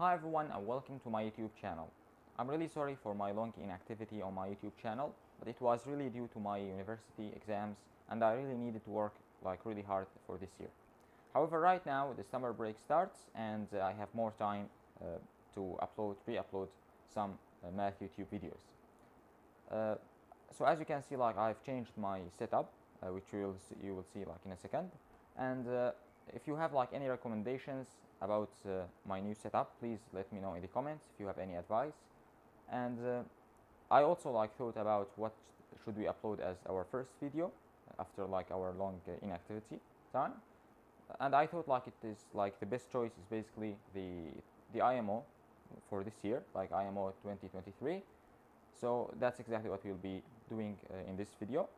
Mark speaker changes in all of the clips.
Speaker 1: Hi everyone and welcome to my YouTube channel. I'm really sorry for my long inactivity on my YouTube channel, but it was really due to my university exams and I really needed to work like really hard for this year. However, right now the summer break starts and uh, I have more time uh, to upload, re-upload some uh, math YouTube videos. Uh, so as you can see, like I've changed my setup, uh, which you will see, you will see like in a second. And uh, if you have like any recommendations about uh, my new setup, please let me know in the comments if you have any advice. And uh, I also like thought about what should we upload as our first video after like our long uh, inactivity time. And I thought like it is like the best choice is basically the the IMO for this year, like IMO 2023. So that's exactly what we'll be doing uh, in this video.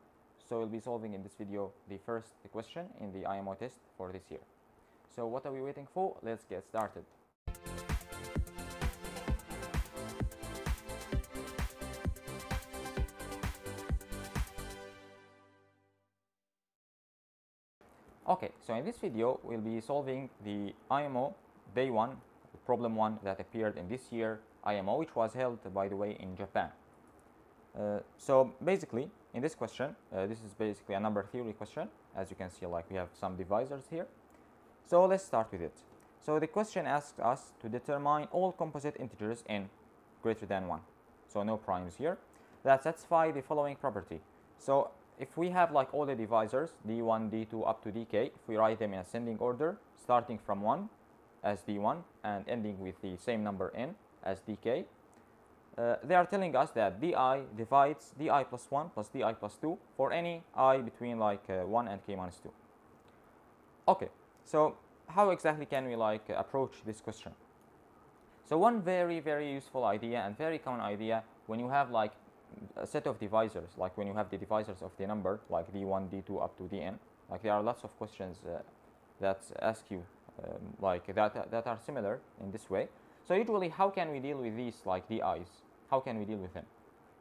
Speaker 1: So we'll be solving in this video the first question in the IMO test for this year. So what are we waiting for? Let's get started. Okay, so in this video we'll be solving the IMO day 1, problem 1 that appeared in this year IMO which was held by the way in Japan. Uh, so basically in this question, uh, this is basically a number theory question as you can see like we have some divisors here. So let's start with it. So the question asks us to determine all composite integers in greater than 1. So no primes here that satisfy the following property. So if we have like all the divisors d1, d2 up to dk, if we write them in ascending order starting from 1 as d1 and ending with the same number n as dk, uh, they are telling us that di divides di plus 1 plus di plus 2 for any i between like uh, 1 and k minus 2. Okay, so how exactly can we like approach this question? So one very very useful idea and very common idea when you have like a set of divisors, like when you have the divisors of the number like d1, d2 up to dn, like there are lots of questions uh, that ask you um, like that that are similar in this way. So usually how can we deal with these like di's? How can we deal with them?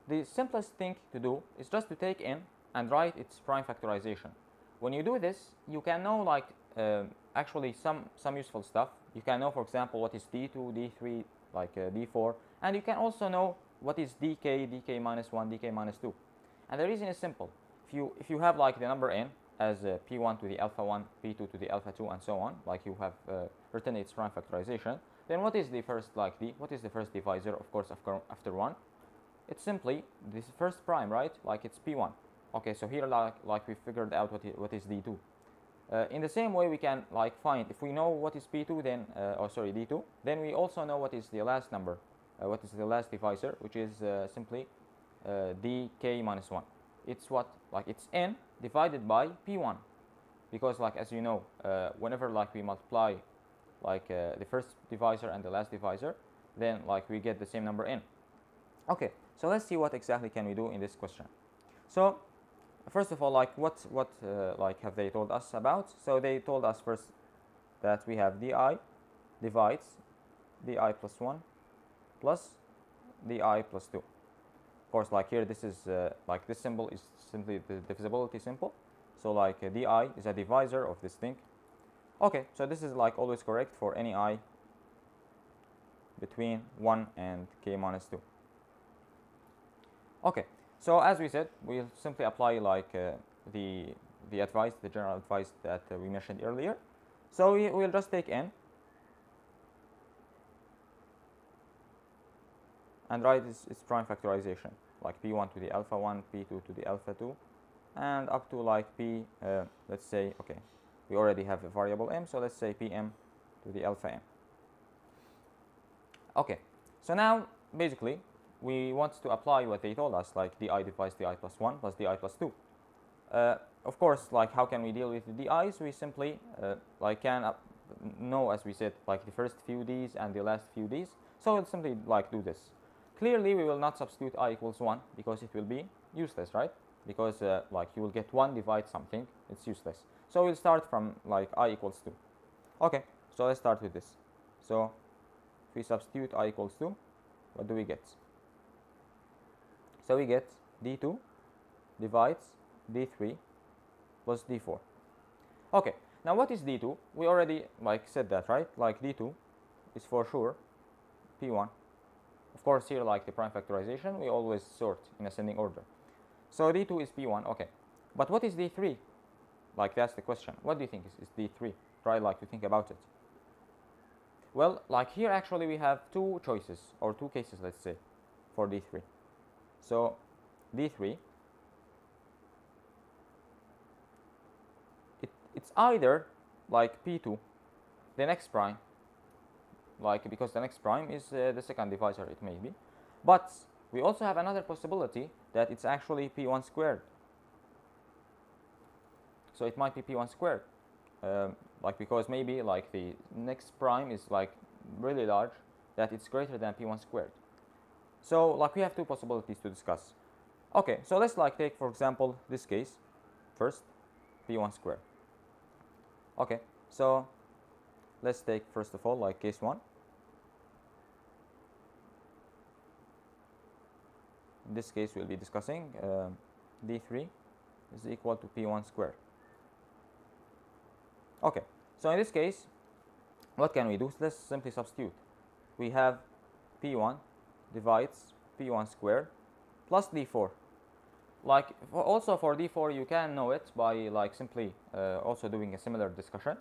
Speaker 1: The simplest thing to do is just to take n and write its prime factorization. When you do this, you can know like uh, actually some some useful stuff. You can know, for example, what is d2, d3, like uh, d4, and you can also know what is dk, dk minus 1, dk minus 2. And the reason is simple. If you if you have like the number n as uh, p1 to the alpha 1, p2 to the alpha 2, and so on, like you have uh, written its prime factorization, then what is the first like the what is the first divisor of course after after 1 it's simply this first prime right? Like it's p1 okay so here like like we figured out what is, what is d2 uh, in the same way we can like find if we know what is p2 then uh, oh sorry d2 then we also know what is the last number uh, what is the last divisor which is uh, simply uh, dk minus 1 it's what like it's n divided by p1 because like as you know uh, whenever like we multiply like uh, the first divisor and the last divisor, then like we get the same number n. Okay, so let's see what exactly can we do in this question. So first of all, like what what uh, like have they told us about? So they told us first that we have di divides di plus 1 plus di plus 2. Of course, like here, this is uh, like this symbol is simply the divisibility symbol. So like uh, di is a divisor of this thing Okay, so this is like always correct for any i between 1 and k minus 2. Okay, so as we said, we'll simply apply like uh, the the advice, the general advice that uh, we mentioned earlier. So we will just take n and write its, its prime factorization, like p1 to the alpha 1, p2 to the alpha 2, and up to like p, uh, let's say, okay, we already have a variable m, so let's say pm to the alpha m. Okay, so now basically we want to apply what they told us, like di divides di plus 1 plus di plus 2. Uh, of course, like how can we deal with the di's? We simply uh, like can know, as we said, like the first few d's and the last few d's. So we'll simply like do this. Clearly, we will not substitute i equals 1 because it will be useless, right? Because uh, like you will get 1 divide something, it's useless. So we'll start from like i equals 2. Okay, so let's start with this. So if we substitute i equals 2, what do we get? So we get d2 divides d3 plus d4. Okay, now what is d2? We already like said that, right? Like d2 is for sure P1. Of course, here, like the prime factorization, we always sort in ascending order. So D2 is P1, okay. But what is D3? Like, that's the question. What do you think is, is D3? Try, like, to think about it. Well, like here, actually, we have two choices, or two cases, let's say, for D3. So, D3, it, it's either like P2, the next prime, like because the next prime is uh, the second divisor it may be but we also have another possibility that it's actually p1 squared so it might be p1 squared. Um, like because maybe like the next prime is like really large that it's greater than p1 squared. So like we have two possibilities to discuss. Okay so let's like take for example this case. First p1 squared. Okay so let's take first of all like case 1 in this case we'll be discussing uh, d3 is equal to p1 squared okay so in this case what can we do? Let's simply substitute. We have p1 divides p1 squared plus d4 like also for d4 you can know it by like simply uh, also doing a similar discussion.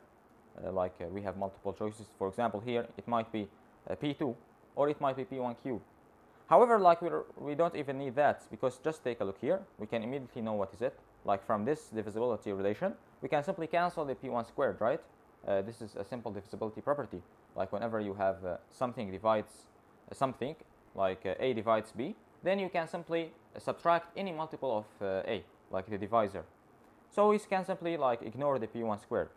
Speaker 1: Uh, like uh, we have multiple choices. For example here it might be uh, p2 or it might be p1 cube However, like we we don't even need that because just take a look here. We can immediately know what is it. Like from this divisibility relation, we can simply cancel the p1 squared, right? Uh, this is a simple divisibility property. Like whenever you have uh, something divides uh, something, like uh, a divides b, then you can simply subtract any multiple of uh, a, like the divisor. So we can simply like ignore the p1 squared.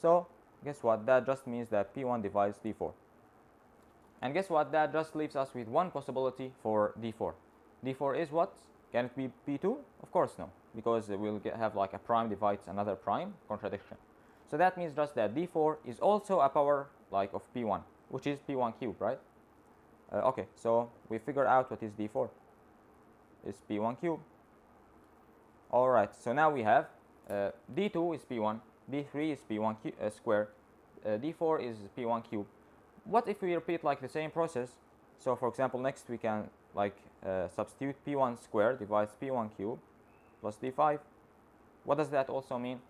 Speaker 1: So guess what? That just means that p1 divides d4. And guess what? That just leaves us with one possibility for d4. d4 is what? Can it be p2? Of course no, because we'll get, have like a prime divides another prime contradiction. So that means just that d4 is also a power like of p1, which is p1 cube, right? Uh, okay, so we figure out what is d4. Is p1 cube. All right, so now we have uh, d2 is p1, d3 is p1 cu uh, square, uh, d4 is p1 cube, what if we repeat like the same process? So for example, next we can like uh, substitute p1 square divides p1 cube plus d5. What does that also mean?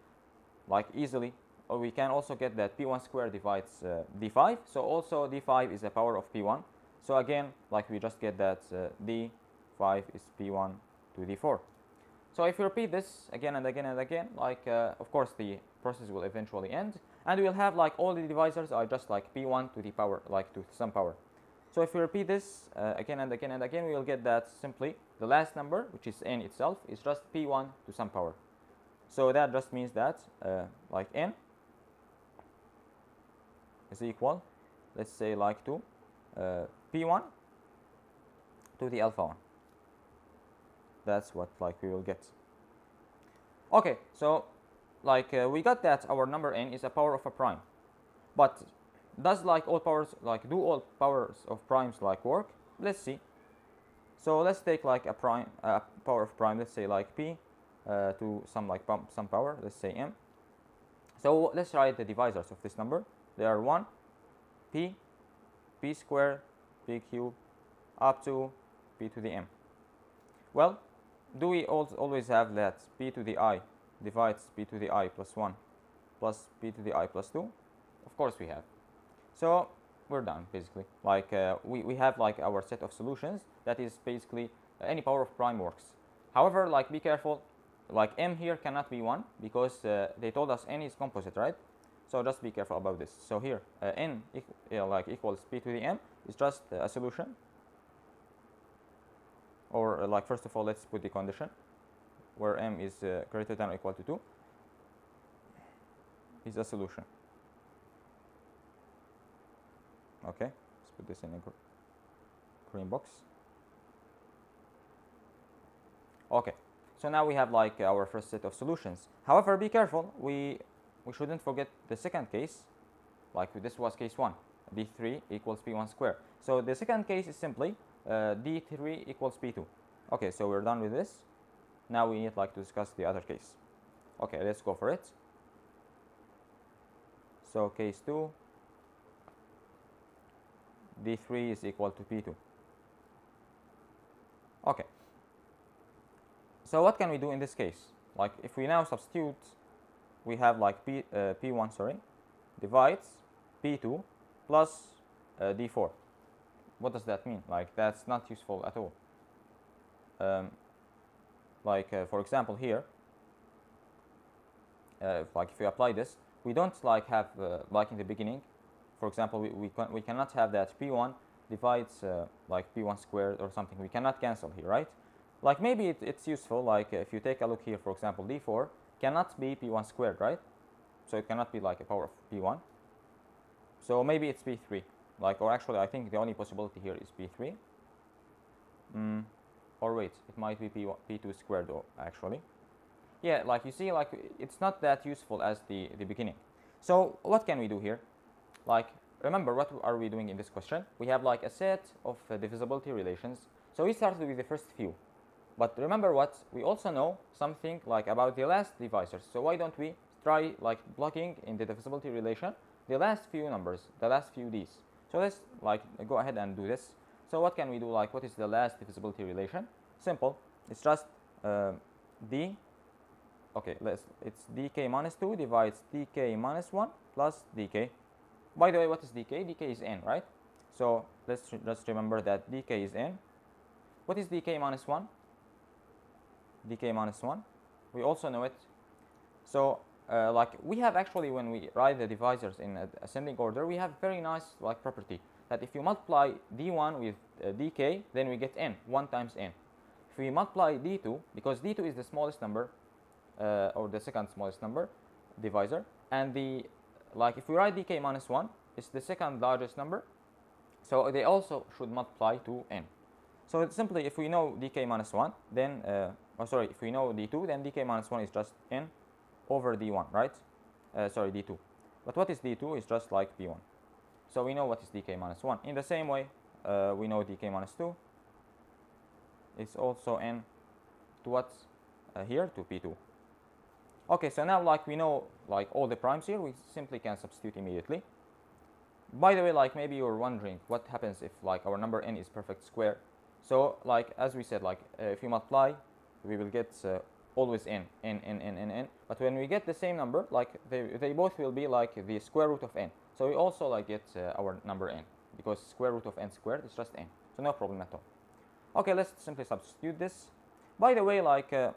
Speaker 1: Like easily, or we can also get that p1 squared divides uh, d5. So also d5 is a power of p1. So again, like we just get that uh, d5 is p1 to d4. So if we repeat this again and again and again, like uh, of course the process will eventually end, and we'll have like all the divisors are just like p1 to the power, like to some power. So if we repeat this uh, again and again and again, we will get that simply. The last number, which is n itself, is just p1 to some power. So that just means that uh, like n is equal, let's say like to uh, p1 to the alpha 1 that's what like we will get. Okay so like uh, we got that our number n is a power of a prime. But does like all powers like do all powers of primes like work? Let's see. So let's take like a prime a power of prime let's say like p uh, to some like some power let's say m. So let's write the divisors of this number. They are 1 p p squared p cube up to p to the m. Well do we always have that p to the i divides p to the i plus 1 plus p to the i plus 2? Of course we have. So we're done basically. Like uh, we, we have like our set of solutions that is basically uh, any power of prime works. However, like be careful, like m here cannot be 1 because uh, they told us n is composite, right? So just be careful about this. So here uh, n equ like equals p to the m is just a solution or uh, like first of all let's put the condition where m is uh, greater than or equal to 2 is a solution okay let's put this in a gr green box. Okay so now we have like our first set of solutions. However be careful we we shouldn't forget the second case like this was case 1 d3 equals p1 square so the second case is simply uh, d3 equals p2 okay so we're done with this. Now we need like to discuss the other case. Okay let's go for it. So case 2 d3 is equal to p2 okay. So what can we do in this case? Like if we now substitute we have like p uh, p1 sorry divides p2 plus uh, d4 what does that mean? Like that's not useful at all. Um, like uh, for example here uh, like if we apply this we don't like have uh, like in the beginning for example we, we, can, we cannot have that p1 divides uh, like p1 squared or something. We cannot cancel here right? Like maybe it, it's useful like if you take a look here for example d4 cannot be p1 squared right? So it cannot be like a power of p1 so maybe it's p3 like or actually I think the only possibility here is p3 mm, or wait it might be p1, p2 squared though actually. Yeah like you see like it's not that useful as the the beginning. So what can we do here like remember what are we doing in this question? We have like a set of uh, divisibility relations. So we started with the first few. But remember what? We also know something like about the last divisors. So why don't we try like blocking in the divisibility relation the last few numbers the last few d's? So let's like go ahead and do this. So what can we do like what is the last divisibility relation? Simple. It's just uh, d. Okay let's it's dk minus 2 divides dk minus 1 plus dk by the way what is dk dk is n right? So let's just remember that dk is n. What is dk minus 1 dk minus 1 we also know it. So uh, like we have actually when we write the divisors in ascending order we have very nice like property. That if you multiply d1 with uh, dk then we get n 1 times n. If we multiply d2 because d2 is the smallest number uh, or the second smallest number divisor and the like if we write dk minus 1 it's the second largest number so they also should multiply to n. So simply if we know dk minus 1 then uh, oh sorry if we know d2 then dk minus 1 is just n over d1 right? Uh, sorry d2 but what is d2 is just like p1 so we know what is dk minus 1 in the same way uh, we know dk minus 2 is also n to what uh, here? To p2 okay so now like we know like all the primes here we simply can substitute immediately by the way like maybe you're wondering what happens if like our number n is perfect square so like as we said like uh, if you multiply we will get uh, always n, n, n, n, n, n. But when we get the same number, like they, they both will be like the square root of n. So we also like get uh, our number n because square root of n squared is just n. So no problem at all. Okay, let's simply substitute this. By the way, like uh,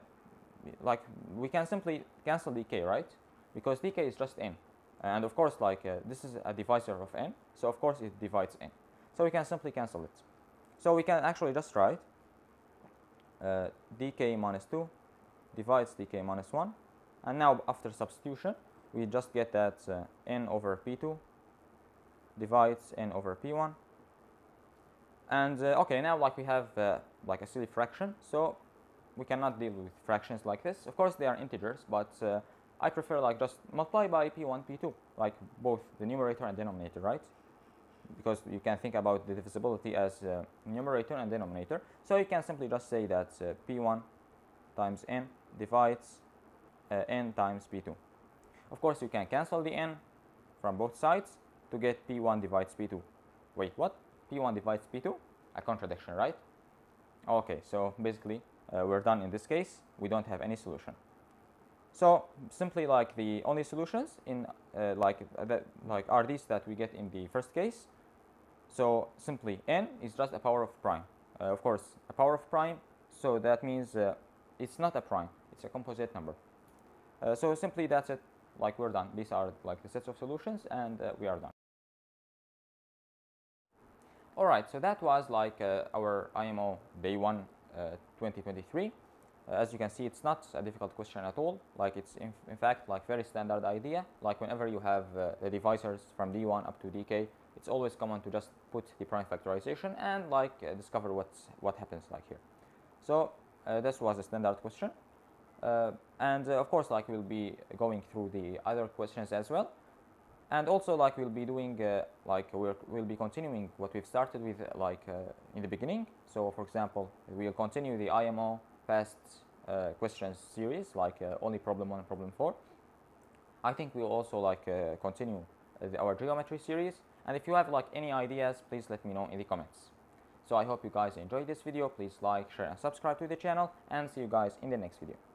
Speaker 1: like we can simply cancel dk, right? Because dk is just n. And of course, like uh, this is a divisor of n, so of course it divides n. So we can simply cancel it. So we can actually just write uh, dk minus 2 divides dk minus 1 and now after substitution we just get that uh, n over p2 divides n over p1 and uh, okay now like we have uh, like a silly fraction so we cannot deal with fractions like this of course they are integers but uh, I prefer like just multiply by p1 p2 like both the numerator and denominator right because you can think about the divisibility as uh, numerator and denominator so you can simply just say that uh, p1 times n divides uh, n times p2. Of course, you can cancel the n from both sides to get p1 divides p2. Wait, what? p1 divides p2? A contradiction, right? Okay, so basically uh, we're done in this case. We don't have any solution. So simply like the only solutions in uh, like uh, that like are these that we get in the first case. So simply n is just a power of prime. Uh, of course, a power of prime. So that means uh, it's not a prime it's a composite number. Uh, so simply that's it, like we're done. These are like the sets of solutions and we are done. Alright, so that was like our IMO day 1 uh, 2023. Uh, as you can see, it's not a difficult question at all. Like it's in, in fact like very standard idea. Like whenever you have uh, the divisors from D1 up to DK, it's always common to just put the prime factorization and like discover what's, what happens like here. So this was a standard question. Uh, and uh, of course, like we'll be going through the other questions as well. And also, like we'll be doing, uh, like we'll, we'll be continuing what we've started with, uh, like uh, in the beginning. So, for example, we'll continue the IMO past uh, questions series, like only problem one and problem four. I think we'll also like continue our geometry series And if you have like any ideas, please let me know in the comments. So I hope you guys enjoyed this video. Please like, share and subscribe to the channel and see you guys in the next video.